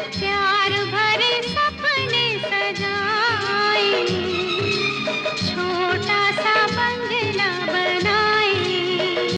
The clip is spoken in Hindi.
प्यार भर